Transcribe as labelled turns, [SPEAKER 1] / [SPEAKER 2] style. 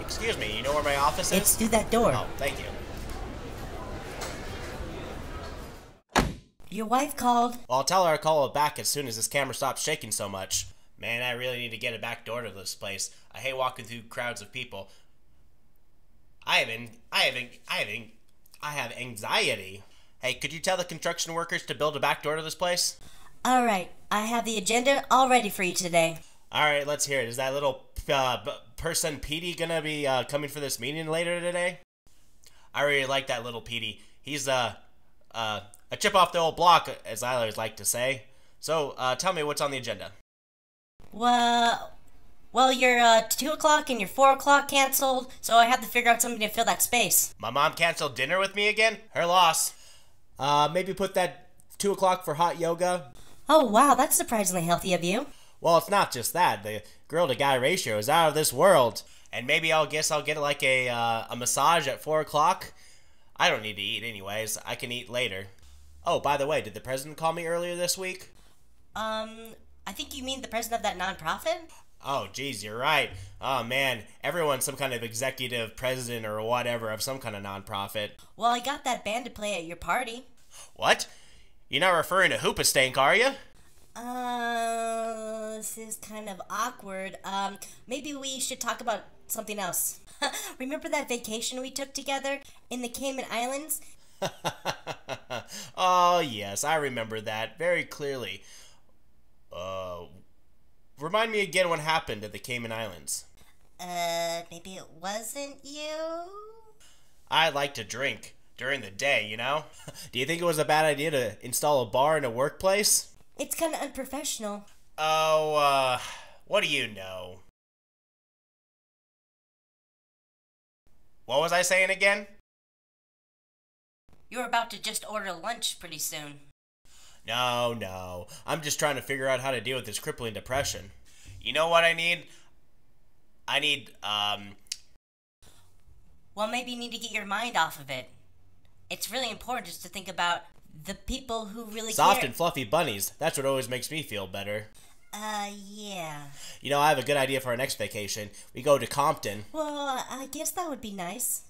[SPEAKER 1] Excuse me. You know where my office is?
[SPEAKER 2] It's through that door.
[SPEAKER 1] Oh, thank you.
[SPEAKER 2] Your wife called.
[SPEAKER 1] Well, I'll tell her I call her back as soon as this camera stops shaking so much. Man, I really need to get a back door to this place. I hate walking through crowds of people. I haven't, I haven't, I haven't I have anxiety. Hey, could you tell the construction workers to build a back door to this place?
[SPEAKER 2] All right, I have the agenda all ready for you today.
[SPEAKER 1] All right, let's hear it. Is that little uh, b- person Petey gonna be uh, coming for this meeting later today? I really like that little Petey. He's uh, uh, a chip off the old block, as I always like to say. So, uh, tell me what's on the agenda.
[SPEAKER 2] Well, well, your uh, two o'clock and your four o'clock canceled, so I have to figure out something to fill that space.
[SPEAKER 1] My mom canceled dinner with me again. Her loss. Uh, maybe put that two o'clock for hot yoga.
[SPEAKER 2] Oh wow, that's surprisingly healthy of you.
[SPEAKER 1] Well, it's not just that. The girl to guy ratio is out of this world. And maybe I'll guess I'll get like a uh, a massage at four o'clock. I don't need to eat anyways. I can eat later. Oh, by the way, did the president call me earlier this week?
[SPEAKER 2] Um, I think you mean the president of that nonprofit.
[SPEAKER 1] Oh, geez, you're right. Oh man, everyone's some kind of executive president or whatever of some kind of nonprofit.
[SPEAKER 2] Well, I got that band to play at your party.
[SPEAKER 1] What? You're not referring to Hoobastank, are you?
[SPEAKER 2] Uh, this is kind of awkward. Um, maybe we should talk about something else. Remember that vacation we took together in the Cayman Islands?
[SPEAKER 1] oh, yes, I remember that very clearly. Uh, remind me again what happened at the Cayman Islands.
[SPEAKER 2] Uh, maybe it wasn't you?
[SPEAKER 1] I like to drink during the day, you know? Do you think it was a bad idea to install a bar in a workplace?
[SPEAKER 2] It's kind of unprofessional.
[SPEAKER 1] Oh, uh, what do you know? What was I saying again?
[SPEAKER 2] You're about to just order lunch pretty soon.
[SPEAKER 1] No, no. I'm just trying to figure out how to deal with this crippling depression. You know what I need? I need, um.
[SPEAKER 2] Well, maybe you need to get your mind off of it. It's really important just to think about the people who really
[SPEAKER 1] Soft
[SPEAKER 2] care.
[SPEAKER 1] and fluffy bunnies. That's what always makes me feel better.
[SPEAKER 2] Uh, yeah.
[SPEAKER 1] You know, I have a good idea for our next vacation. We go to Compton.
[SPEAKER 2] Well, I guess that would be nice.